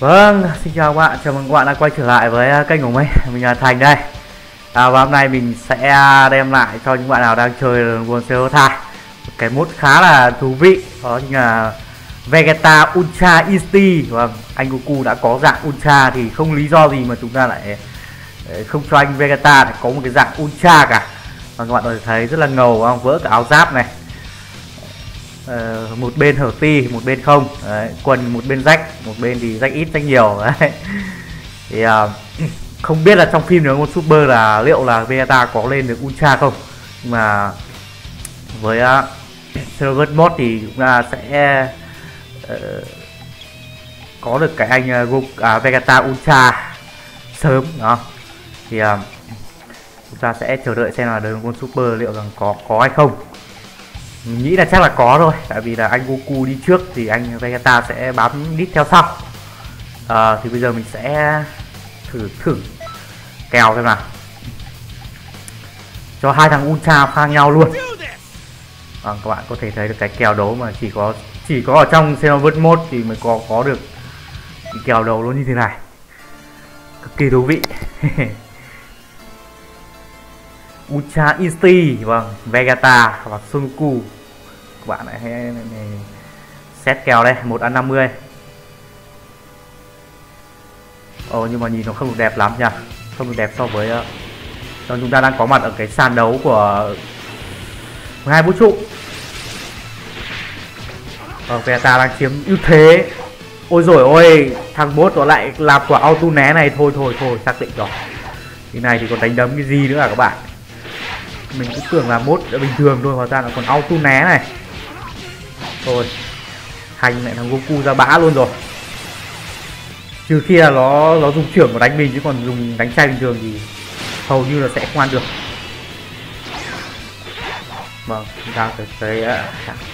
Vâng, xin chào các bạn, chào mừng các bạn đã quay trở lại với à, kênh của mình. Mình là Thành đây. À, Và hôm nay mình sẽ à, đem lại cho những bạn nào đang chơi World Zero Thai Một cái mod khá là thú vị Đó chính là Vegeta Ultra Easty Vâng, anh Goku đã có dạng Ultra thì không lý do gì mà chúng ta lại ờ, không cho anh Vegeta có một cái dạng Ultra cả. Và các bạn có thể thấy rất là ngầu không? Vỡ cả áo giáp này uh, một bên hở ti một bên không. Đấy, quần một bên rách một bên thì rách ít rách nhiều. Đấy. Thì uh, không biết là trong phim Dragon Super là liệu là Vegeta có lên được Ultra không? Nhưng mà với uh, Mode Mod thì chúng ta sẽ uh, có được cái anh à, uh, Goku, uh, Vegeta Ultra sớm đó thì uh, chúng ta sẽ chờ đợi xem là Dragon Super liệu rằng có có hay không mình nghĩ là chắc là có rồi, tại vì là anh Goku đi trước thì anh Vegeta sẽ bám đít theo sau. À, thì bây giờ mình sẽ thử thử kèo xem nào. Cho hai thằng Ultra pha nhau luôn. À, các bạn có thể thấy được cái kèo đấu mà chỉ có chỉ có ở trong Xenoverse mode thì mới có có được cái kèo đấu nó như thế này. Cực kỳ thú vị. Ultra Easty vâng Vegeta và Sun Goku các bạn lại hãy này, này, xét kèo đây một ăn 50 Ồ nhưng mà nhìn nó không được đẹp lắm nha không được đẹp so với uh, chúng ta đang có mặt ở cái sàn đấu của hai vũ trụ. Ờ Vegeta đang chiếm ưu thế. Ôi rồi ôi Thằng bốt nó lại làm quả auto né này. Thôi thôi thôi xác định rồi. Cái này thì còn đánh đấm cái gì nữa à các bạn? Mình cũng tưởng là mốt đã bình thường thôi hóa ra nó còn auto né này. Thôi hành lại thằng Goku ra bã luôn rồi. Trừ khi là nó nó dùng trưởng của đánh mình chứ còn dùng đánh trai bình thường thì hầu như là sẽ không ăn được. Vâng chúng ta thấy uh,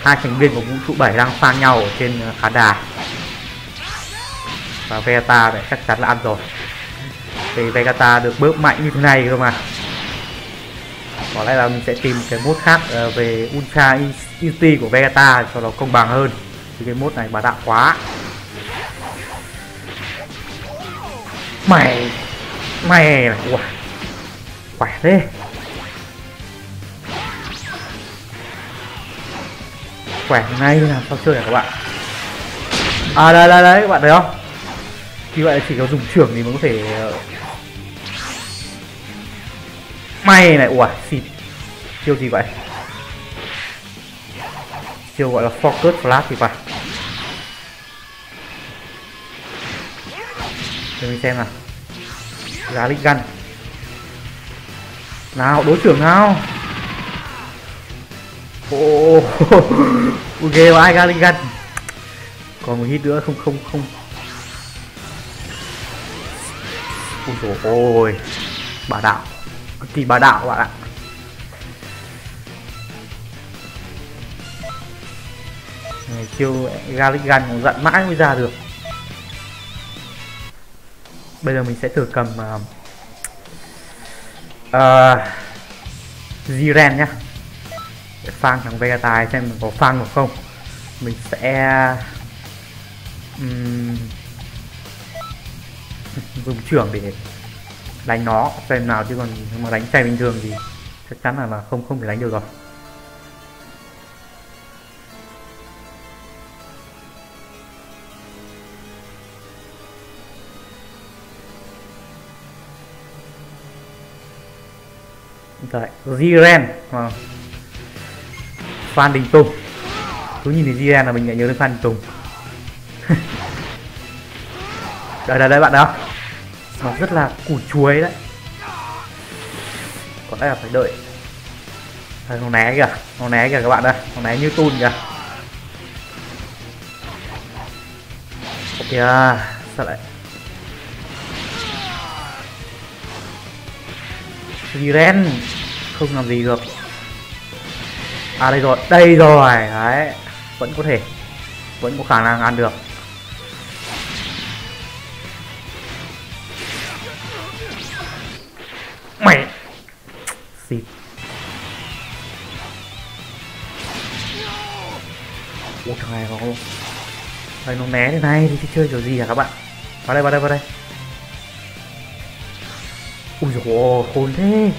hai thành viên của vũ trụ 7 đang phan nhau ở trên à, khán đài. Và Vegeta lại chắc chắn là ăn rồi. Vì Vegeta được bớt mạnh như thế này cơ mà có lẽ là mình sẽ tìm cái mốt khác ờ, về Ultra Easy của Vegeta cho nó công bằng hơn. Thì cái mốt này bà đạo quá. Mày mày này wow. khỏe thế. Khỏe ngay làm sao chơi hả các bạn? À đây đây đấy các bạn thấy không? Như vậy chỉ có dùng trưởng thì mới có thể ờ, May này, ủa, xịt. Chiêu gì vậy? Chiêu gọi là Focus Flash thì phải. Để mình xem nào. Garlic Gun Nào, đối trưởng nào? Ồ, oh, ghê quá Garlic Gun Còn một hit nữa không không không. Ôi dồi ôi Bà đạo cực kỳ bà đạo các bạn ạ. Này, chiêu Garlic Gun cũng giận mãi mới ra được. Bây giờ mình sẽ thử cầm à, à, uh, uh, Ziren nhá. Để phang thằng Vegatai xem mình có phang được không. Mình sẽ um, dùng trưởng để đánh nó xem nào chứ còn mà đánh chay bình thường thì chắc chắn là, là không không thể đánh được rồi. Đấy, Jiren à. Vâng. Phan Đình Tùng. Cứ nhìn thấy Jiren là mình lại nhớ đến Phan Đình Tùng. Đây đây đây bạn đó nó rất là củ chuối đấy. Có lẽ là phải đợi. À, nó né kìa nó né kìa các bạn ơi, nó né như tun kìa. Ok sao lại? Viren không làm gì được. À đây rồi đây rồi đấy vẫn có thể vẫn có khả năng ăn được. Mày. Xịt. Ủa thằng này nó đây, nó né thế này thì chơi kiểu gì hả các bạn? Vào đây vào đây vào đây. Ui dồi ôi khôn thế.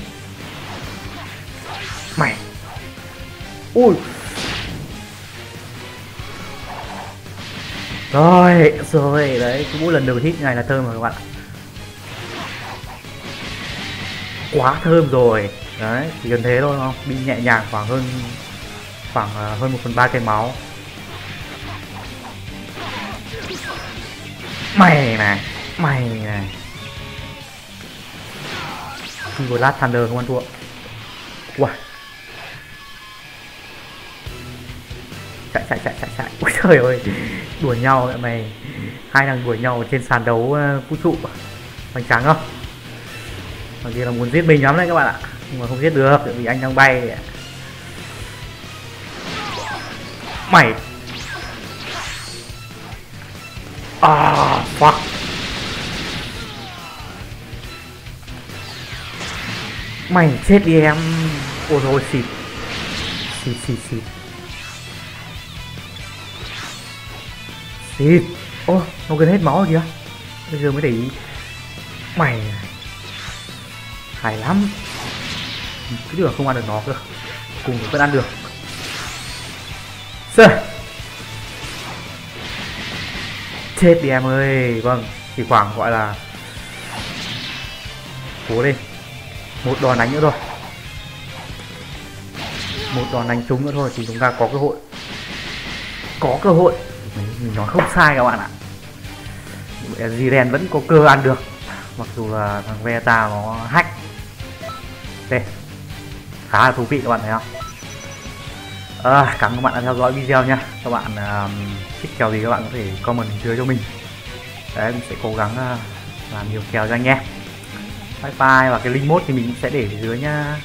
Mày. Ui. Rồi rồi, đấy cứ mỗi lần được hit này là thơm rồi các bạn quá thơm rồi. Đấy chỉ cần thế thôi không? Đi nhẹ nhàng khoảng hơn khoảng uh, hơn một phần ba cây máu. Mày này mày này. Khi vừa lát thunder không ăn thua. Wow chạy chạy chạy chạy chạy. Ôi trời ơi đùa nhau mày. Hai thằng đuổi nhau trên sàn đấu uh, vũ trụ. Hoành tráng không? Thằng kia là muốn giết mình lắm đấy các bạn ạ. Nhưng mà không giết được vì anh đang bay. Mày. Ah fuck. Mày chết đi em. Ôi rồi xịt. Xịt xịt xịt. Xịt. Ô, nó gần hết máu rồi kìa. Bây giờ mới để ý. Mày à hay lắm. Cứ tưởng không ăn được nó cơ. Cùng vẫn ăn được. Sơ. chết đi em ơi. Vâng chỉ khoảng gọi là cố lên, một đòn đánh nữa thôi. Một đòn đánh trúng nữa thôi thì chúng ta có cơ hội. Có cơ hội. Mình nói không sai các bạn ạ. Ziren vẫn có cơ ăn được. Mặc dù là thằng Veta nó hack đây. Khá là thú vị các bạn thấy không? À, cảm ơn các bạn đã theo dõi video nha. Các bạn uh, thích kèo gì các bạn có thể comment dưới cho mình. Đấy mình sẽ cố gắng uh, làm nhiều kèo cho anh em. Bye bye. Và cái link mode thì mình sẽ để dưới nha.